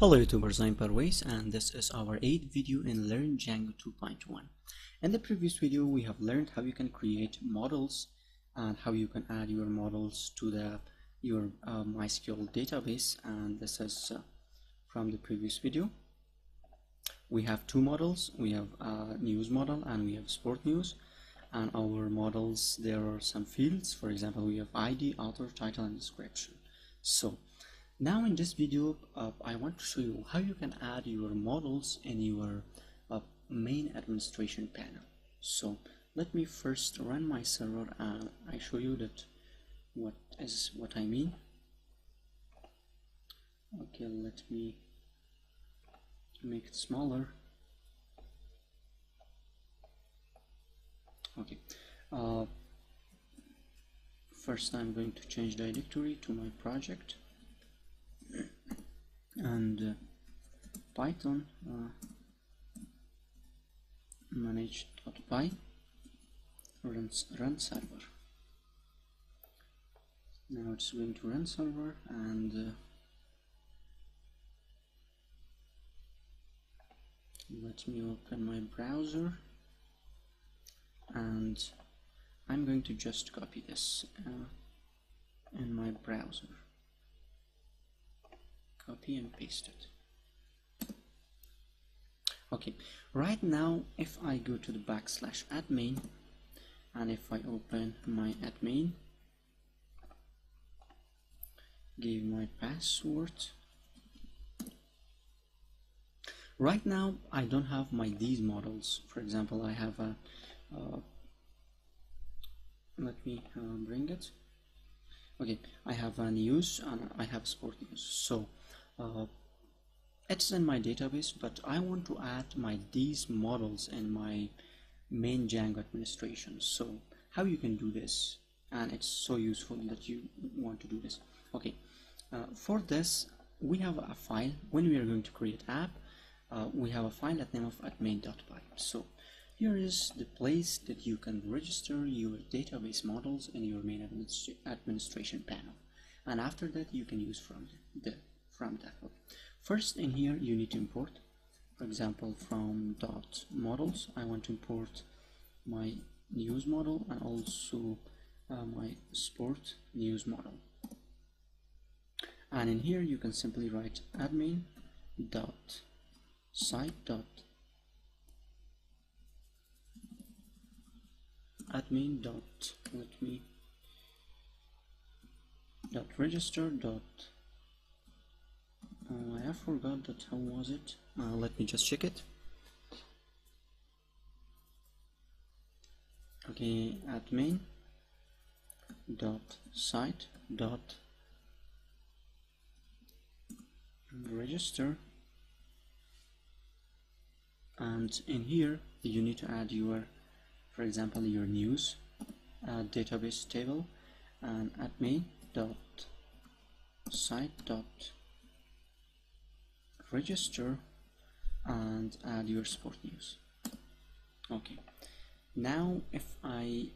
Hello YouTubers, I'm Parwiz and this is our 8th video in Learn Django 2.1. In the previous video we have learned how you can create models and how you can add your models to the your uh, MySQL database and this is uh, from the previous video. We have two models, we have a news model and we have sport news and our models there are some fields for example we have ID, author, title and description. So now in this video uh, I want to show you how you can add your models in your uh, main administration panel. So let me first run my server and I show you that what is what I mean. Okay let me make it smaller. Okay uh, first I'm going to change directory to my project and uh, python uh, manage.py runs run server. Now it's going to run server and uh, let me open my browser and I'm going to just copy this uh, in my browser copy and paste it. Okay right now if I go to the backslash admin and if I open my admin give my password. Right now I don't have my these models. For example I have a uh, let me uh, bring it. Okay I have a news and I have sport news so uh, it's in my database but I want to add my these models in my main Django administration. So how you can do this and it's so useful that you want to do this. Okay uh, for this we have a file. When we are going to create app uh, we have a file at name of admin.py so here is the place that you can register your database models in your main administra administration panel. And after that you can use from the from first in here you need to import for example from dot models. I want to import my news model and also uh, my sport news model. And in here you can simply write admin dot site dot admin dot let me dot register dot uh, I forgot that how was it? Uh, let me just check it. Okay admin dot site dot register. And in here you need to add your for example your news uh, database table and admin dot site dot register and add your sport news. Okay. Now if I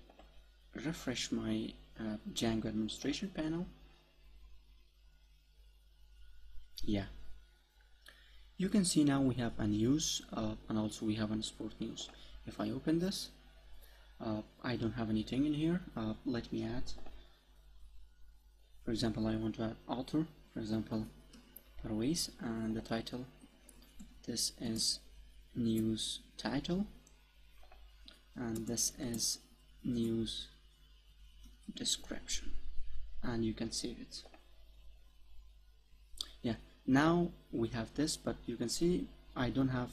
refresh my uh, Django administration panel. Yeah. You can see now we have a news uh, and also we have a sport news. If I open this uh, I don't have anything in here. Uh, let me add. For example I want to add author for example Parwiz and the title. This is news title. And this is news description. And you can save it. Yeah now we have this but you can see I don't have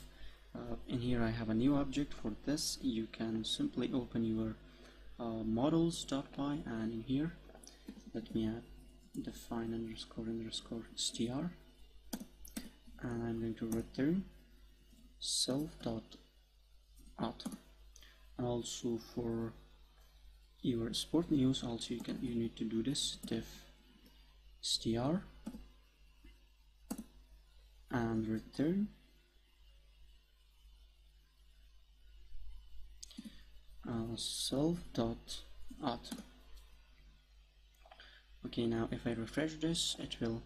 uh, in here I have a new object for this. You can simply open your uh, models.py and in here let me add define underscore underscore str and I'm going to return. Self dot author and also for your sport news also you can you need to do this. Def str and return. Uh, self dot author okay now if I refresh this it will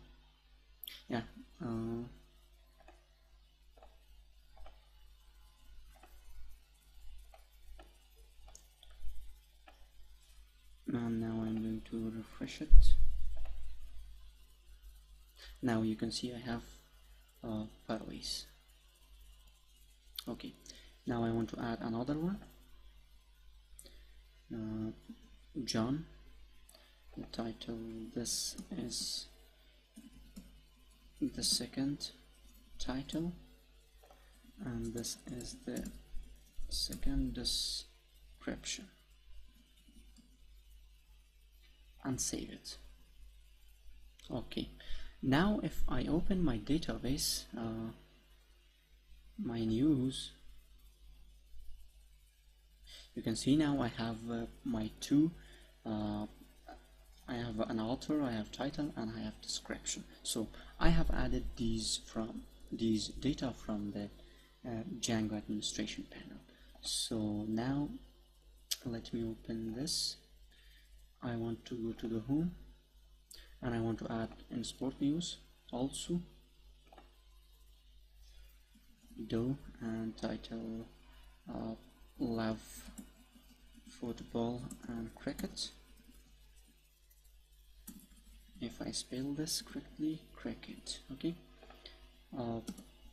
yeah uh, now you can see I have uh, Parwiz okay now I want to add another one. Uh, John the title this is the second title and this is the second description and save it. Okay. Now if I open my database uh, my news you can see now I have uh, my two uh, I have an author, I have title and I have description. So I have added these from these data from the uh, Django administration panel. So now let me open this I want to go to the home and I want to add in sport news also. Do and title uh, love football and cricket. If I spell this correctly cricket okay? Uh,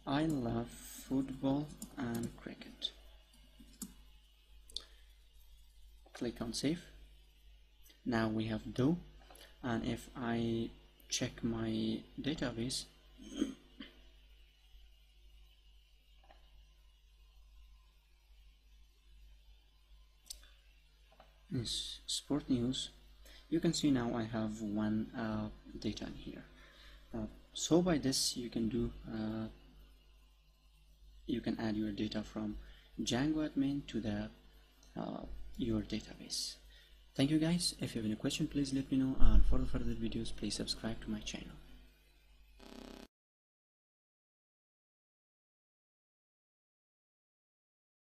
I love football and cricket. Click on save now we have do. And if I check my database is sport news you can see now I have one uh, data in here. Uh, so by this you can do uh, you can add your data from Django admin to the uh, your database thank you guys. If you have any question please let me know. And for the further videos please subscribe to my channel